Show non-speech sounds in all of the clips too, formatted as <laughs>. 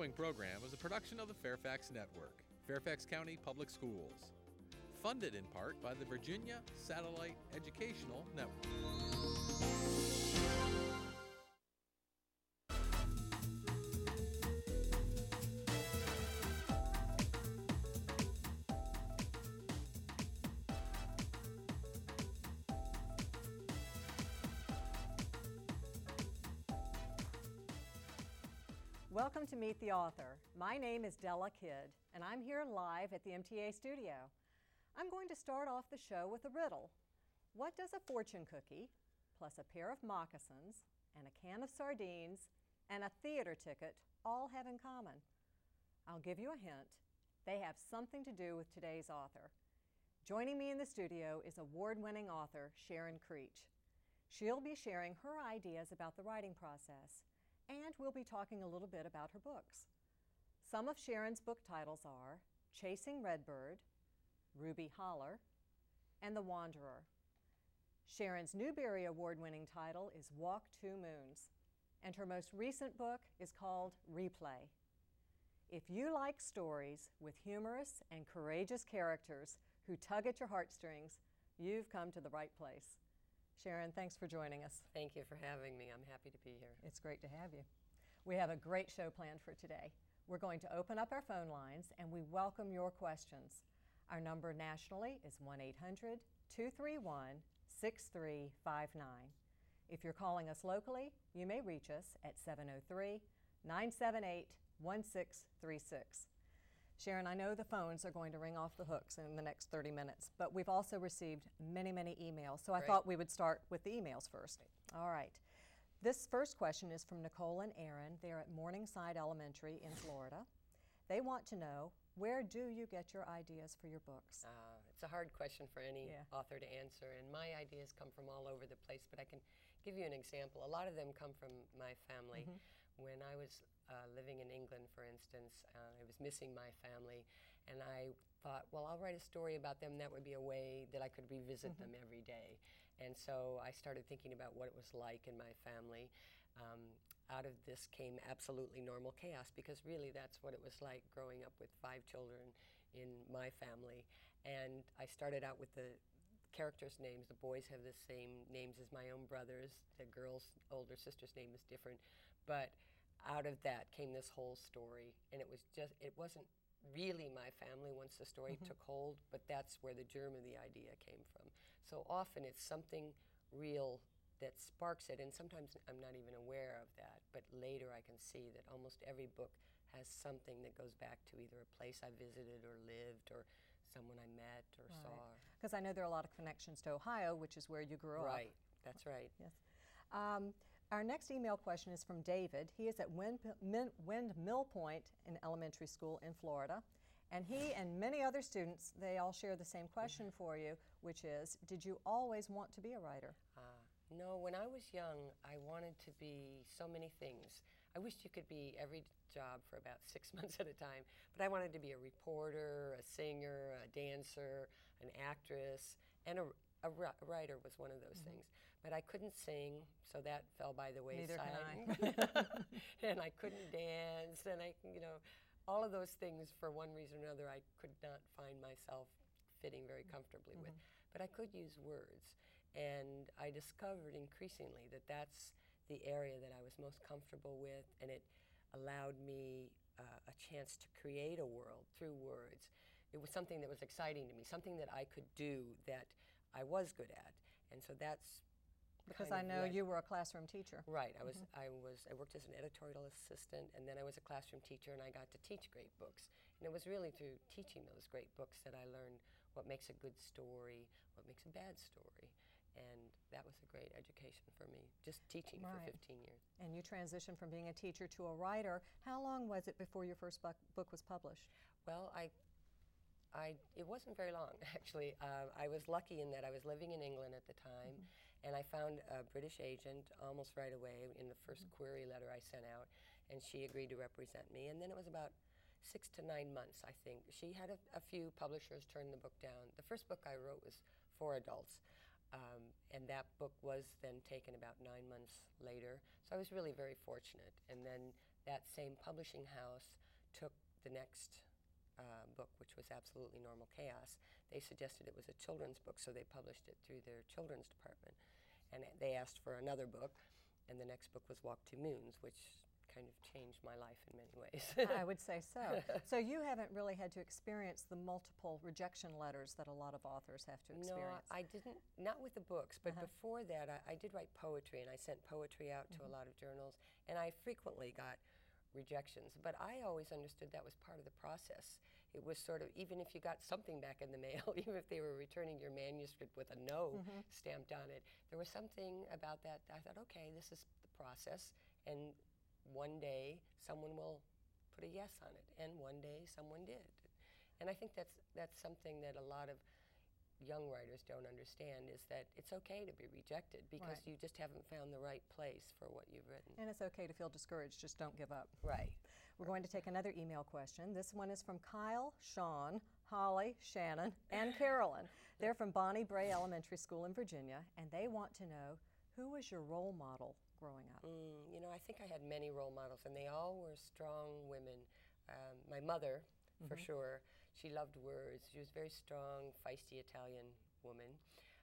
following program is a production of the Fairfax Network, Fairfax County Public Schools. Funded in part by the Virginia Satellite Educational Network. Welcome to Meet the Author. My name is Della Kidd, and I'm here live at the MTA studio. I'm going to start off the show with a riddle. What does a fortune cookie, plus a pair of moccasins, and a can of sardines, and a theater ticket all have in common? I'll give you a hint. They have something to do with today's author. Joining me in the studio is award winning author Sharon Creech. She'll be sharing her ideas about the writing process and we'll be talking a little bit about her books. Some of Sharon's book titles are Chasing Redbird, Ruby Holler, and The Wanderer. Sharon's Newbery Award winning title is Walk Two Moons, and her most recent book is called Replay. If you like stories with humorous and courageous characters who tug at your heartstrings, you've come to the right place. Sharon, thanks for joining us. Thank you for having me. I'm happy to be here. It's great to have you. We have a great show planned for today. We're going to open up our phone lines and we welcome your questions. Our number nationally is 1 800 231 6359. If you're calling us locally, you may reach us at 703 978 1636. Sharon, I know the phones are going to ring off the hooks in the next 30 minutes, but we've also received many, many emails. So I Great. thought we would start with the emails first. All right. This first question is from Nicole and Aaron. They're at Morningside Elementary in Florida. They want to know where do you get your ideas for your books? Uh, it's a hard question for any Yeah. author to answer, and my ideas come from all over the place, but I can give you an example. A lot of them come from my family. When I was uh, living in England, for instance, uh, I was missing my family, and I thought, well, I'll write a story about them. That would be a way that I could revisit them every day. And so I started thinking about what it was like in my family. Um, out of this came absolutely normal chaos because really that's what it was like growing up with five children in my family. And I started out with the characters' names. The boys have the same names as my own brothers. The girl's older sister's name is different. But out of that came this whole story. And it was just, it wasn't really my family once the story took hold, but that's where the germ of the idea came from. So often it's something real that sparks it, and sometimes I'm not even aware of that, but later I can see that almost every book has something that goes back to either a place I visited or lived or someone I met or saw. Because I know there are a lot of connections to Ohio, which is where you grew up. Right, that's right. Yes. Um, our next email question is from David. He is at Wind, Windmill Point in elementary school in Florida. And he and many other students, they all share the same question for you, which is Did you always want to be a writer? Uh, no, when I was young, I wanted to be so many things. I wished you could be every job for about six <laughs> months at a time, but I wanted to be a reporter, a singer, a dancer, an actress, and a, a, a writer was one of those things. But I couldn't sing, so that fell by the wayside. Neither can I. <laughs> <laughs> and I couldn't dance, and I, you know, all of those things for one reason or another, I could not find myself fitting very comfortably with. But I could use words, and I discovered increasingly that that's the area that I was most comfortable with, and it allowed me uh, a chance to create a world through words. It was something that was exciting to me, something that I could do that I was good at, and so that's Because I know you were a classroom teacher. Right. I was. I was. I worked as an editorial assistant, and then I was a classroom teacher, and I got to teach great books. And it was really through teaching those great books that I learned what makes a good story, what makes a bad story, and that was a great education for me. Just teaching Right. for 15 years. And you transitioned from being a teacher to a writer. How long was it before your first book, book was published? Well, I. I, it wasn't very long, <laughs> actually. Uh, I was lucky in that I was living in England at the time, and I found a British agent almost right away in the 1st query letter I sent out, and she agreed to represent me. And then it was about six to nine months, I think. She had a, a few publishers turn the book down. The first book I wrote was for adults. Um, and that book was then taken about nine months later. So I was really very fortunate. And then that same publishing house took the next uh, book, which was Absolutely Normal Chaos. They suggested it was a children's book, so they published it through their children's department. And they asked for another book, and the next book was Walk Two Moons, which kind of changed my life in many ways. <laughs> I would say so. <laughs> so you haven't really had to experience the multiple rejection letters that a lot of authors have to experience. No, I didn't, not with the books, but uh-huh. before that, I, I, did write poetry, and I sent poetry out mm-hmm. to a mm-hmm. lot of journals, and I frequently got rejections. But I always understood that was part of the process. It was sort of, even if you got something back in the mail, <laughs> even if they were returning your manuscript with a no mm-hmm. stamped on it, there was something about that. I thought, okay, this is the process, and one day someone will put a yes on it, and one day someone did. And I think that's that's something that a lot of young writers don't understand is that it's okay to be rejected because right. you just haven't found the right place for what you've written. And it's okay to feel discouraged, just don't give up. Right. We're going to take another email question. This one is from Kyle, Sean, Holly, Shannon, and Carolyn. They're from Bonnie Brae Elementary School in Virginia, and they want to know who was your role model growing up? Mm, you know, I think I had many role models, and they all were strong women. Um, my mother, mm-hmm. for sure, she loved words. She was a very strong, feisty Italian woman.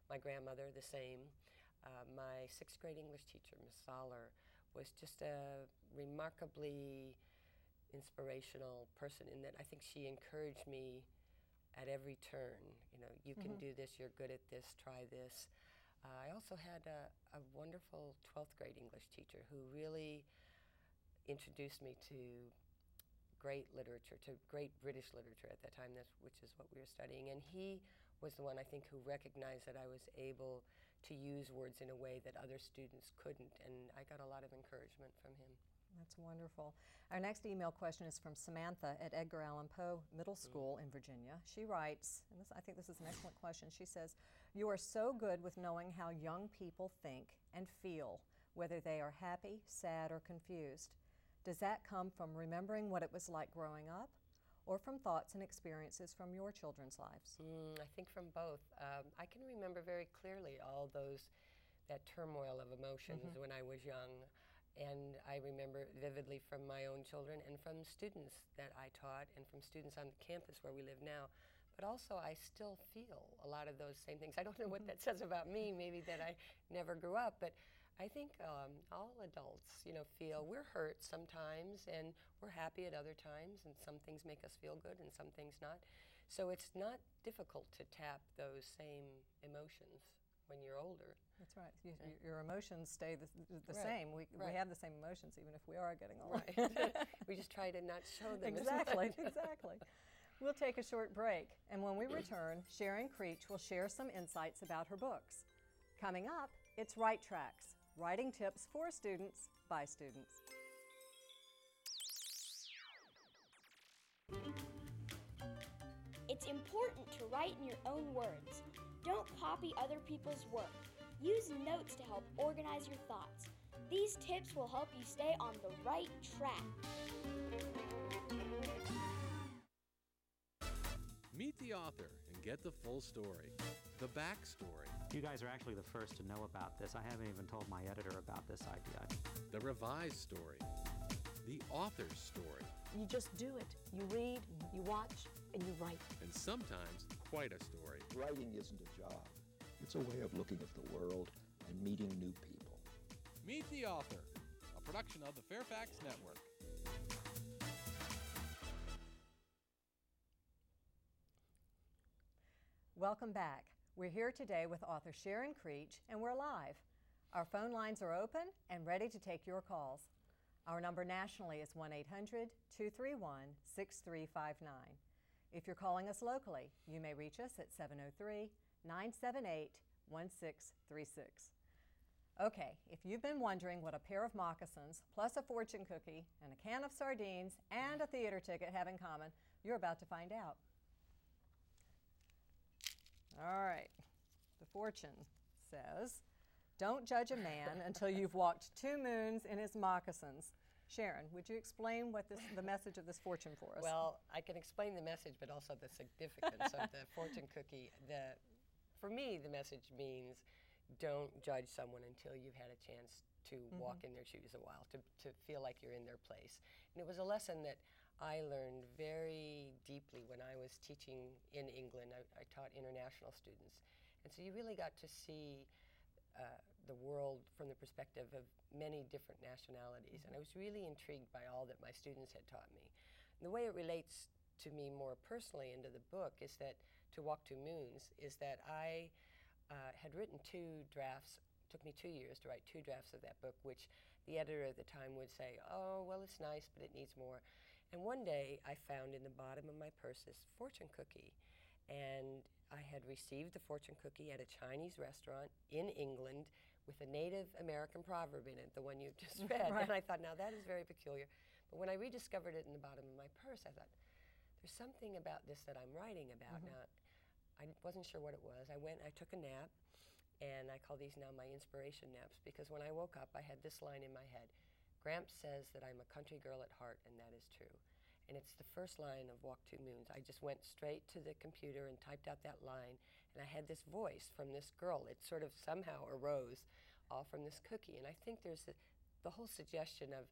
My grandmother, the same. Uh, my sixth grade English teacher, Miss Soller, was just a remarkably inspirational person in that I think she encouraged me at every turn. You know, you can mm-hmm. do this, you're good at this, try this. Uh, I also had a, a wonderful 12th grade English teacher who really introduced me to great literature, to great British literature at that time, that's, which is what we were studying. And he was the one, I think, who recognized that I was able to use words in a way that other students couldn't. And I got a lot of encouragement from him. That's wonderful. Our next email question is from Samantha at Edgar Allan Poe Middle mm. School in Virginia. She writes, and this, I think this is an excellent question. She says, You are so good with knowing how young people think and feel, whether they are happy, sad, or confused. Does that come from remembering what it was like growing up? Or from thoughts and experiences from your children's lives? Mm, I think from both. Um, I can remember very clearly all those, that turmoil of emotions mm-hmm. when I was young. And I remember vividly from my own children and from students that I taught and from students on the campus where we live now. But also, I still feel a lot of those same things. I don't know what that says about me, maybe that I never grew up, but I think um, all adults, you know, feel we're hurt sometimes and we're happy at other times, and some things make us feel good and some things not. So it's not difficult to tap those same emotions when you're older. That's right. You, your emotions stay the, the right. same. We, right. we have the same emotions even if we are getting older. Right. <laughs> we just try to not show them. <laughs> Exactly, exactly. We'll take a short break, and when we return, Sharon Creech will share some insights about her books. Coming up, it's Right Tracks, writing tips for students by students. It's important to write in your own words. Don't copy other people's work. Use notes to help organize your thoughts. These tips will help you stay on the right track. Meet the author and get the full story, the backstory. You guys are actually the first to know about this. I haven't even told my editor about this idea. The revised story, the author's story. You just do it. You read, you watch, and you write. And sometimes quite a story. Writing isn't a job. It's a way of looking at the world and meeting new people. Meet the Author, a production of the Fairfax Network. Welcome back. We're here today with author Sharon Creech, and we're live. Our phone lines are open and ready to take your calls. Our number nationally is 1 800 231 6359. If you're calling us locally, you may reach us at 703 978 1636. Okay, if you've been wondering what a pair of moccasins, plus a fortune cookie, and a can of sardines, and a theater ticket have in common, you're about to find out. All right, the fortune says, Don't judge a man <laughs> until you've walked two moons in his moccasins. Sharon, would you explain what this, the message of this fortune for us? Well, I can explain the message, but also the significance of the <laughs> fortune cookie. The for me, the message means don't judge someone until you've had a chance to mm-hmm. walk in their shoes a while, to, to feel like you're in their place. And it was a lesson that I learned very when I was teaching in England. I, I taught international students. And so you really got to see uh, the world from the perspective of many different nationalities. And I was really intrigued by all that my students had taught me. And the way it relates to me more personally into the book is that To Walk Two Moons is that I uh, had written two drafts. Took me two years to write two drafts of that book, which the editor at the time would say, "Oh, well, it's nice, but it needs more." And one day, I found in the bottom of my purse this fortune cookie, and I had received the fortune cookie at a Chinese restaurant in England with a Native American proverb in it, the one you just <laughs> read. Right. And I thought, now that is very peculiar. But when I rediscovered it in the bottom of my purse, I thought, there's something about this that I'm writing about. Mm-hmm. Now, I wasn't sure what it was. I went, I took a nap, and I call these now my inspiration naps because when I woke up, I had this line in my head Gramps says that I'm a country girl at heart, and that is true. And it's the first line of Walk Two Moons. I just went straight to the computer and typed out that line, and I had this voice from this girl. It sort of somehow arose all from this cookie. And I think there's the, the whole suggestion of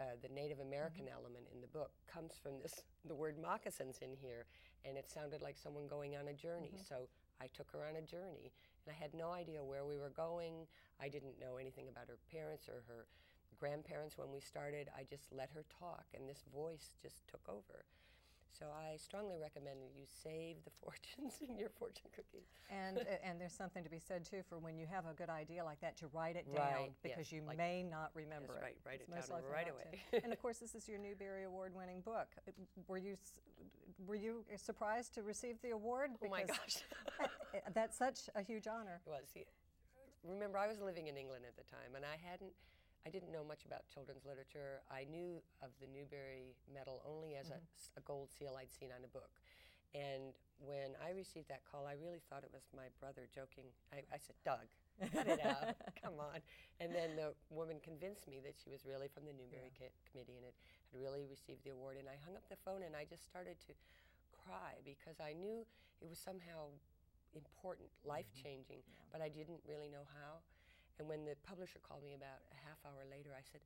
uh, the Native American element in the book comes from this the word moccasins in here, and it sounded like someone going on a journey. So I took her on a journey, and I had no idea where we were going. I didn't know anything about her parents or her grandparents when we started. I just let her talk, and this voice just took over. So I strongly recommend that you save the <laughs> fortunes in your fortune cookie. And, uh, <laughs> and there's something to be said too for when you have a good idea like that to write it down Right, because yes, you like- may not remember That's it. right, write It's it most down right away. <laughs> and of course, this is your Newbery Award-winning book. Were you were you surprised to receive the award? Oh my gosh. that's such a huge honor. It was. Remember, I was living in England at the time, and I hadn't, I didn't know much about children's literature. I knew of the Newbery Medal only as mm-hmm. a gold seal I'd seen on a book. And when I received that call, I really thought it was my brother joking. I, I said, Doug, cut it out. <laughs> <laughs> Come on. And then the woman convinced me that she was really from the Newbery co- Committee and it had really received the award. And I hung up the phone and I just started to cry because I knew it was somehow important, mm-hmm. life changing, but I didn't really know how. And when the publisher called me about a half hour later, I said,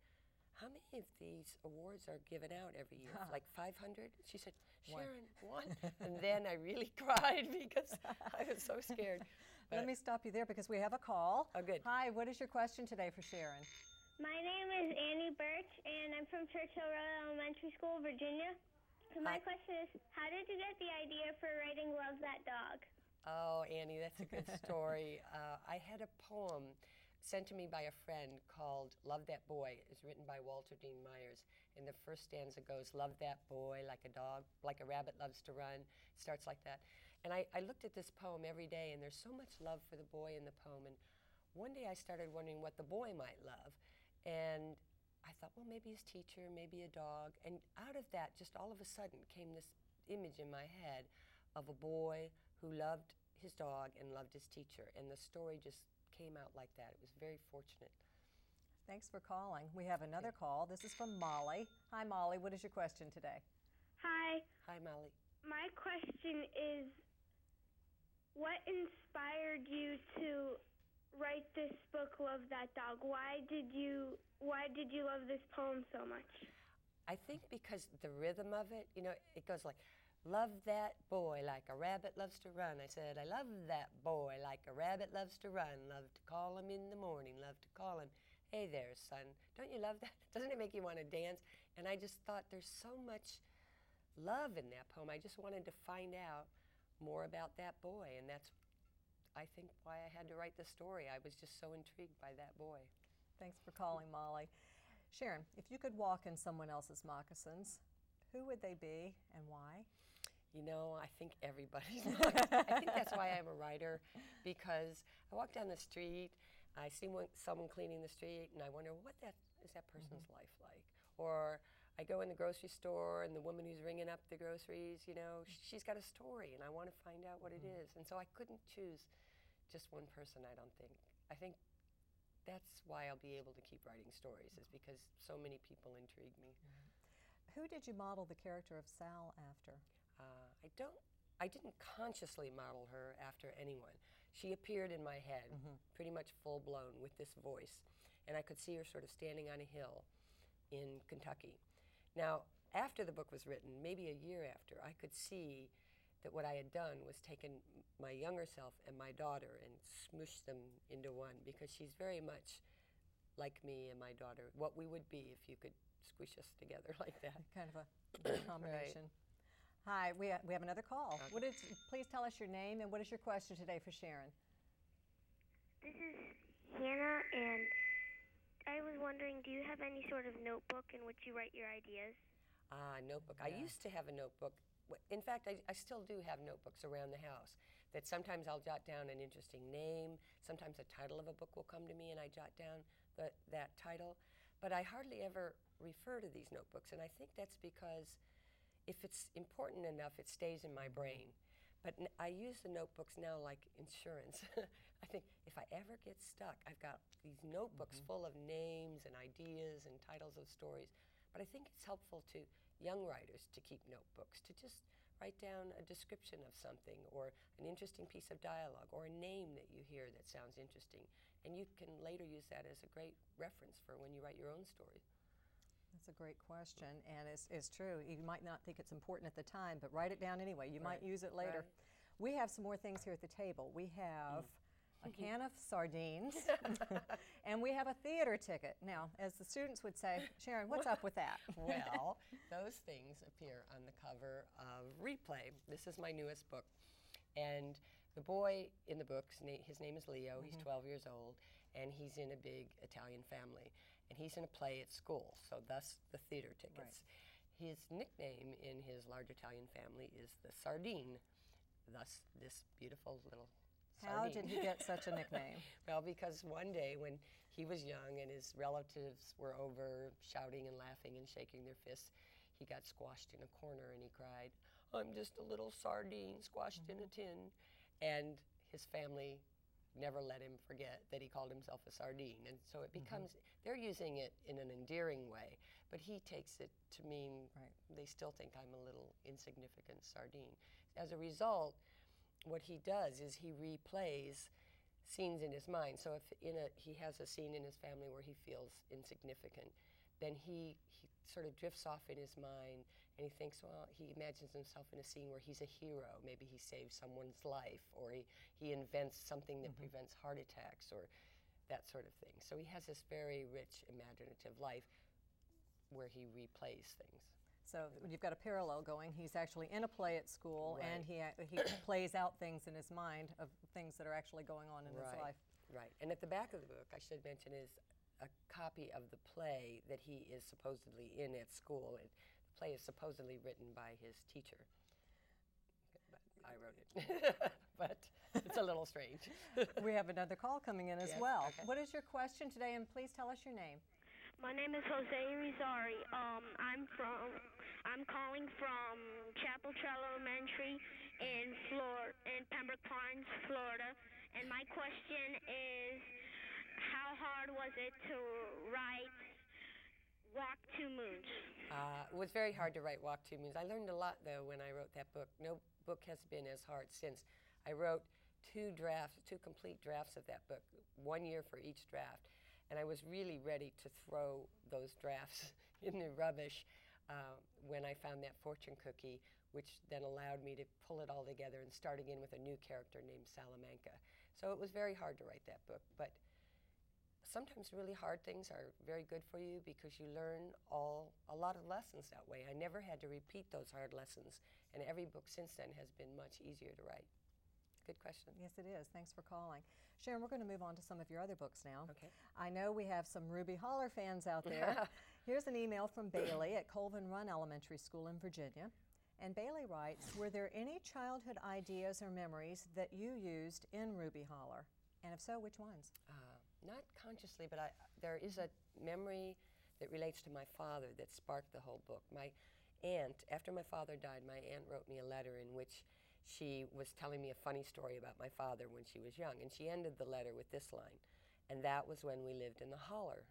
How many of these awards are given out every year? <laughs> like 500? She said, Sharon, one. and then I really <laughs> cried because <laughs> I was so scared. Let me stop you there because we have a call. Oh, good. Hi, what is your question today for Sharon? My name is Annie Birch, and I'm from Churchill Road Elementary School, Virginia. So my Hi. question is, how did you get the idea for writing "Love That Dog"? Oh, Annie, that's a good story. uh, I had a poem sent to me by a friend called Love That Boy. It's written by Walter Dean Myers. And the first stanza goes, Love that boy like a dog, like a rabbit loves to run. It starts like that. And I, I looked at this poem every day, and there's so much love for the boy in the poem. And one day I started wondering what the boy might love. And I thought, well, maybe his teacher, maybe a dog. And out of that, just all of a sudden came this image in my head of a boy who loved his dog and loved his teacher. And the story just came out like that. It was very fortunate. Thanks for calling. We have another call. This is from Molly. Hi, Molly. What is your question today? Hi, Hi, Molly. my question is, what inspired you to write this book, "Love That Dog"? Why did you Why did you love this poem so much? I think because the rhythm of it, you know, it goes like, Love that boy like a rabbit loves to run. I said, I love that boy like a rabbit loves to run. Love to call him in the morning, love to call him, hey there, son. Don't you love that? <laughs> Doesn't it make you want to dance? And I just thought there's so much love in that poem. I just wanted to find out more about that boy. And that's, I think, why I had to write the story. I was just so intrigued by that boy. Thanks for calling, Molly. Sharon, if you could walk in someone else's moccasins, who would they be and why? You know, I think everybody's. <laughs> <laughs> I think that's why I'm a writer, because I walk down the street, I see one, someone cleaning the street, and I wonder what that is that person's mm-hmm. life like. Or I go in the grocery store, and the woman who's ringing up the groceries, you know, she's got a story, and I want to find out what it mm-hmm. is. And so I couldn't choose just one person. I don't think. I think that's why I'll be able to keep writing stories, is because so many people intrigue me. Who did you model the character of Sal after? Uh, I don't. I didn't consciously model her after anyone. she appeared in my head, pretty much full blown with this voice. And I could see her sort of standing on a hill in Kentucky. Now, after the book was written, maybe a year after, I could see that what I had done was taken my younger self and my daughter and smooshed them into one because she's very much like me and my daughter, what we would be if you could squish us together <laughs> like that. Kind of a <coughs> combination. Hi, we, ha- we have another call. What is, please tell us your name and what is your question today for Sharon? This is Hannah, and I was wondering do you have any sort of notebook in which you write your ideas? Ah, notebook. I used to have a notebook. In fact, I, I still do have notebooks around the house that sometimes I'll jot down an interesting name. Sometimes the title of a book will come to me and I jot down the, that title. But I hardly ever refer to these notebooks, and I think that's because if it's important enough, it stays in my brain. But n- I use the notebooks now like insurance. <laughs> I think if I ever get stuck, I've got these notebooks mm-hmm. full of names and ideas and titles of stories. But I think it's helpful to young writers to keep notebooks, to just write down a description of something or an interesting piece of dialogue or a name that you hear that sounds interesting. And you can later use that as a great reference for when you write your own story. That's a great question, and it's, it's true. You might not think it's important at the time, but write it down anyway. You might use it later. right. We have some more things here at the table. We have a mm-hmm. can of sardines, <laughs> <laughs> and we have a theater ticket. Now, as the students would say, Sharon, what's up with that? <laughs> well, those things appear on the cover of Replay. This is my newest book. And the boy in the book, his name is Leo, he's mm-hmm. 12 years old, and he's in a big Italian family. And he's in a play at school, so thus the theater tickets. His nickname in his large Italian family is the Sardine, thus this beautiful little How sardine. did he get such a nickname? <laughs> Well, because one day when he was young and his relatives were over shouting and laughing and shaking their fists, he got squashed in a corner and he cried, I'm just a little sardine squashed in a mm-hmm. tin. And his family never let him forget that he called himself a sardine. And so it mm-hmm. becomes, they're using it in an endearing way, but he takes it to mean Right. they still think I'm a little insignificant sardine. As a result, what he does is he replays scenes in his mind. So if in a he has a scene in his family where he feels insignificant, then he he sort of drifts off in his mind and he thinks, well, he imagines himself in a scene where he's a hero. Maybe he saves someone's life, or he, he invents something that mm-hmm. prevents heart attacks, or that sort of thing. So he has this very rich imaginative life where he replays things. So you've got a parallel going. He's actually in a play at school, and he, uh, he <coughs> plays out things in his mind of things that are actually going on in his life. Right. And at the back of the book, I should mention, is a copy of the play that he is supposedly in at school. It, play is supposedly written by his teacher. But I wrote it. <laughs> <laughs> but it's a little strange. we have another call coming in as Yes, well. okay. What is your question today? And please tell us your name. My name is Jose Rizari. Um, I'm from, I'm calling from Chapel Trail Elementary in Flor, in Pembroke Pines, Florida. And my question is, how hard was it to write Walk Two Moons? Uh, it was very hard to write Walk Two Moons. I learned a lot, though, when I wrote that book. No book has been as hard since. I wrote two drafts, two complete drafts of that book, one year for each draft. And I was really ready to throw those drafts <laughs> in the rubbish uh, when I found that fortune cookie, which then allowed me to pull it all together and start again with a new character named Salamanca. So it was very hard to write that book, but sometimes really hard things are very good for you because you learn all a lot of lessons that way. I never had to repeat those hard lessons, and every book since then has been much easier to write. Good question. Yes, it is. Thanks for calling. Sharon, we're going to move on to some of your other books now. Okay. I know we have some Ruby Holler fans out there. <laughs> Here's an email from Bailey at Colvin Run Elementary School in Virginia. And Bailey writes Were there any childhood ideas or memories that you used in Ruby Holler? And if so, which ones? Uh, not consciously, but I, there is a memory that relates to my father that sparked the whole book. My aunt, after my father died, my aunt wrote me a letter in which she was telling me a funny story about my father when she was young. And she ended the letter with this line, and that was when we lived in the holler.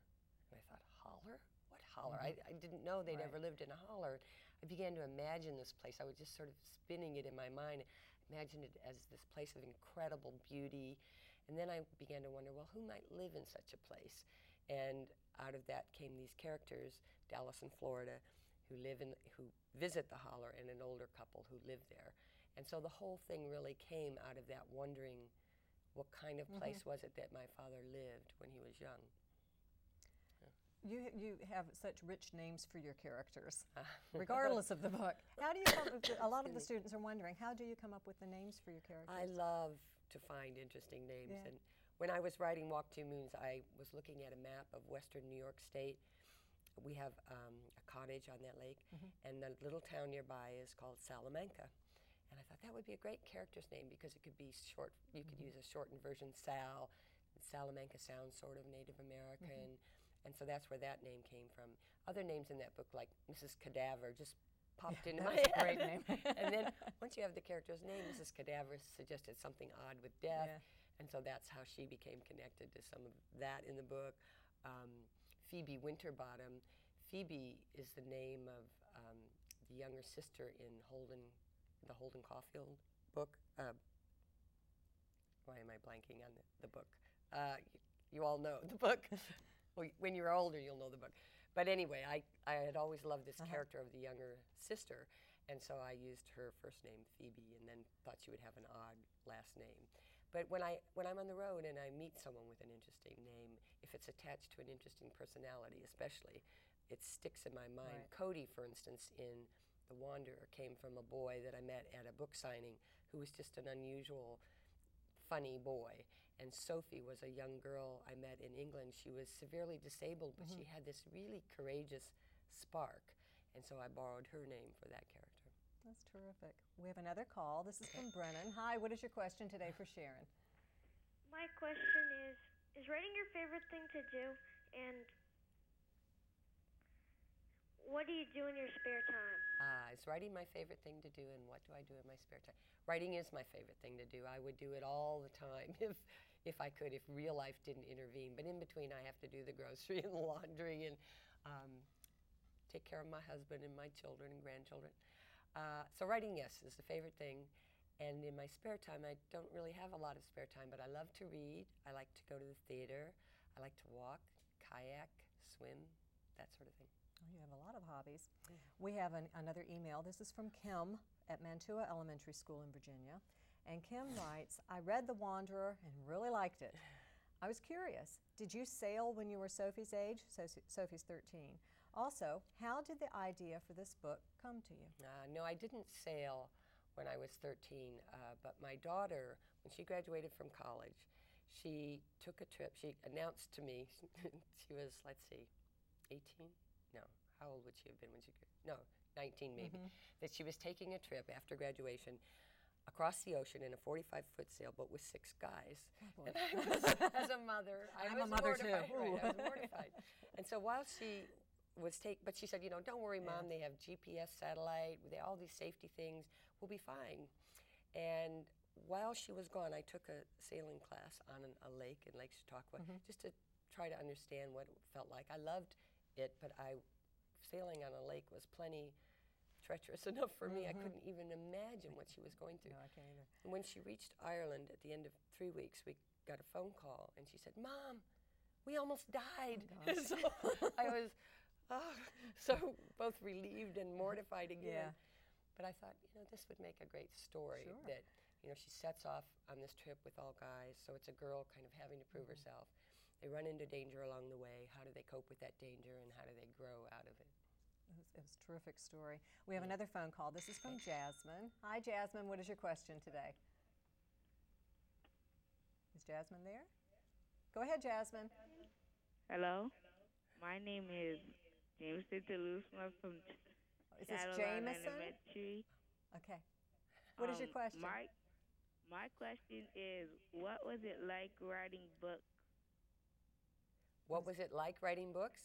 And I thought, holler? What holler? Mm-hmm. I, I didn't know they'd Right. ever lived in a holler. I began to imagine this place. I was just sort of spinning it in my mind. imagined it as this place of incredible beauty. And then I began to wonder, well, who might live in such a place? And out of that came these characters, Dallas and Florida, who live in, who visit the holler, and an older couple who live there. And so the whole thing really came out of that wondering, what kind of place Mm-hmm. was it that my father lived when he was young? You, you have such rich names for your characters, <laughs> regardless of the book. How do you come up with, <laughs> a lot of the students are wondering, how do you come up with the names for your characters? I love to find interesting names. Yeah. And when I was writing Walk Two Moons, I was looking at a map of western New York State. We have um, a cottage on that lake, Mm-hmm. and the little town nearby is called Salamanca. And I thought that would be a great character's name because it could be short. You could Mm-hmm. use a shortened version, Sal. Salamanca sounds sort of Native American, and so that's where that name came from. Other names in that book, like Mrs. Cadaver, just popped into my head. and then <laughs> once you have the character's name, Mrs. Cadaver suggested something odd with death, Yeah. and so that's how she became connected to some of that in the book. Um, Phoebe Winterbottom. Phoebe is the name of um, the younger sister in Holden, the Holden Caulfield book. Uh, why am I blanking on the, the book? Uh, y- you all know the book. <laughs> well, when you're older, you'll know the book. But anyway, I, I had always loved this uh-huh. character of the younger sister, and so I used her first name, Phoebe, and then thought she would have an odd last name. But when, I, when I'm on the road and I meet someone with an interesting name, if it's attached to an interesting personality, especially, it sticks in my mind. Right. Cody, for instance, in The Wanderer, came from a boy that I met at a book signing who was just an unusual, funny boy. And Sophie was a young girl I met in England. She was severely disabled, but she had this really courageous spark. And so I borrowed her name for that character. That's terrific. We have another call. This is from Brennan. Hi, what is your question today for Sharon? My question is Is writing your favorite thing to do? And what do you do in your spare time? Ah, is writing my favorite thing to do, and what do I do in my spare time? Writing is my favorite thing to do. I would do it all the time <laughs> if, if I could, if real life didn't intervene. But in between, I have to do the grocery <laughs> and the laundry and um, take care of my husband and my children and grandchildren. Uh, so writing, yes, is the favorite thing. And in my spare time, I don't really have a lot of spare time, but I love to read. I like to go to the theater. I like to walk, kayak, swim, that sort of thing. Oh, you have a lot of hobbies. We have an, another email. This is from Kim at Mantua Elementary School in Virginia. And Kim writes I read The Wanderer and really liked it. I was curious did you sail when you were Sophie's age? So, Sophie's 13. Also, how did the idea for this book come to you? Uh, no, I didn't sail when I was 13, uh, but my daughter, when she graduated from college, she took a trip. She announced to me, <laughs> she was, let's see, 18? No, how old would she have been when she, no, 19 maybe, that she was taking a trip after graduation across the ocean in a 45 foot sailboat with six guys. Oh, and I <laughs> was, as a mother, <laughs> I I'm a was mother too. mortified. Right, I was mortified. <laughs> And so while she was take, but she said, you know, don't worry, mom. They have GPS satellite. They all these safety things. We'll be fine. And while she was gone, I took a sailing class on an, a lake in Lake Chautauqua just to try to understand what it felt like. I loved it, but I sailing on a lake was plenty treacherous <laughs> enough for me. I couldn't even imagine what she was going through. No, I can't either. And when she reached Ireland at the end of three weeks, we got a phone call, and she said, "Mom, we almost died." <laughs> so I was <laughs> oh, so both relieved and mortified again. Yeah. But I thought, you know, this would make a great story. Sure. That you know, she sets off on this trip with all guys, so it's a girl kind of having to prove Mm-hmm. herself. They run into danger along the way. How do they cope with that danger, and how do they grow out of it? It was, it was a terrific story. We have another phone call. This is from Jasmine. Hi, Jasmine. What is your question today? Is Jasmine there? Go ahead, Jasmine. Hello, my name is Jameson Toulousma from Is this Shadowline Jameson? Elementary. Okay. What is your Um, question? My, my question is, what was it like writing books? What was it like writing books?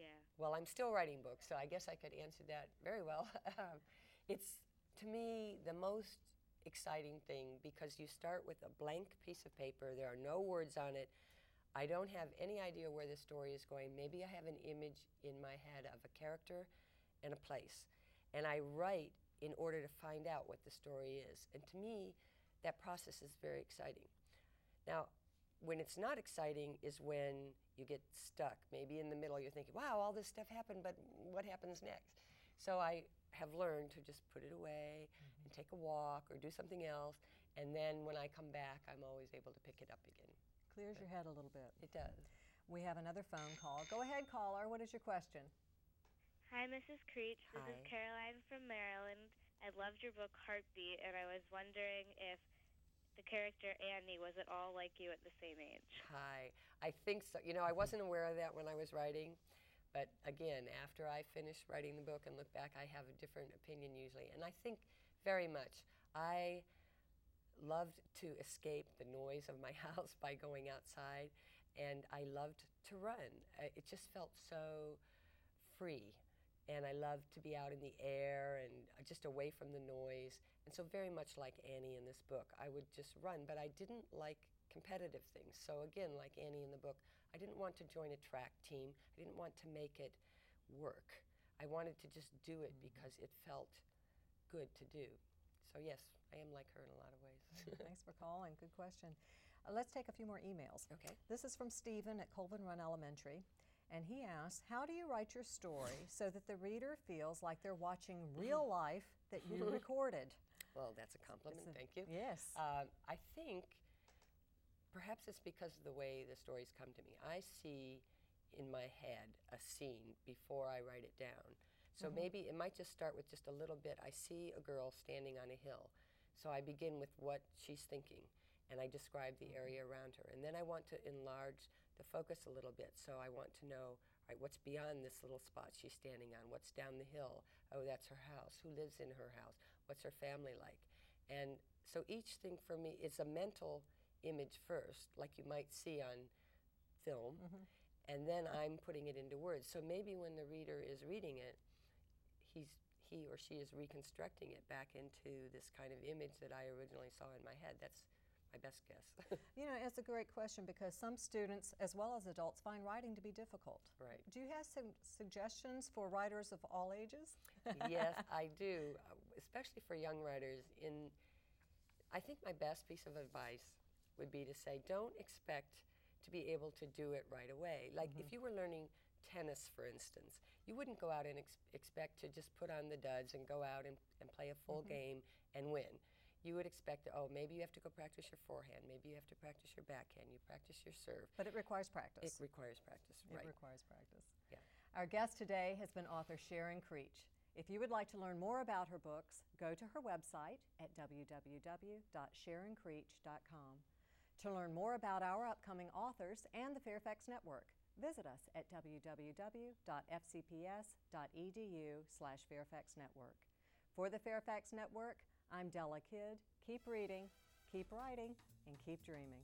Yeah. Well, I'm still writing books, so I guess I could answer that very well. <laughs> Um, it's, to me, the most exciting thing because you start with a blank piece of paper, there are no words on it. I don't have any idea where the story is going. Maybe I have an image in my head of a character and a place. And I write in order to find out what the story is. And to me, that process is very exciting. Now, when it's not exciting is when you get stuck. Maybe in the middle, you're thinking, wow, all this stuff happened, but what happens next? So I have learned to just put it away and mm-hmm. take a walk or do something else. And then when I come back, I'm always able to pick it up again. Clears your head a little bit. It does. We have another phone call. Go ahead, caller. What is your question? Hi, Mrs. Creech. This is Caroline from Maryland. I loved your book Heartbeat, and I was wondering if the character Annie was at all like you at the same age. Hi. I think so. You know, I wasn't aware of that when I was writing, but again, after I finish writing the book and look back, I have a different opinion usually. And I think very much. I loved to escape the noise of my <laughs> house by going outside, and I loved to run. It just felt so free. And I love to be out in the air and just away from the noise. And so, very much like Annie in this book, I would just run, but I didn't like competitive things. So, again, like Annie in the book, I didn't want to join a track team, I didn't want to make it work. I wanted to just do it because it felt good to do. So, yes, I am like her in a lot of ways. <laughs> Thanks for calling. Good question. Uh, let's take a few more emails. Okay. This is from Stephen at Colvin Run Elementary. And he asks, How do you write your story so that the reader feels like they're watching real <laughs> life that you recorded? <laughs> Well, that's a compliment. A- Thank you. Yes. Um, I think perhaps it's because of the way the stories come to me. I see in my head a scene before I write it down. So Mhm. maybe it might just start with just a little bit. I see a girl standing on a hill. So I begin with what she's thinking and I describe the area around her. And then I want to enlarge the focus a little bit. So I want to know right, what's beyond this little spot she's standing on? What's down the hill? Oh, that's her house. Who lives in her house? What's her family like? And so each thing for me is a mental image first, like you might see on film, Mhm. and then I'm putting it into words. So maybe when the reader is reading it, he's he or she is reconstructing it back into this kind of image that I originally saw in my head. That's my best guess. <laughs> You know, it's a great question because some students, as well as adults, find writing to be difficult. right. Do you have some suggestions for writers of all ages? <laughs> yes, I do, especially for young writers. In, I think my best piece of advice would be to say, don't expect to be able to do it right away. Like if mm-hmm. you were learning tennis, for instance, you wouldn't go out and ex- expect to just put on the duds and go out and, and play a full mm-hmm. game and win. You would expect, oh, maybe you have to go practice your forehand, maybe you have to practice your backhand, you practice your serve. But it requires practice. It requires practice, It requires practice. Yeah. Our guest today has been author Sharon Creech. If you would like to learn more about her books, go to her website at www.sharoncreech.com. To learn more about our upcoming authors and the Fairfax Network, visit us at www.fcps.edu/fairfax network. For the Fairfax Network, I'm Della Kidd. Keep reading, keep writing, and keep dreaming.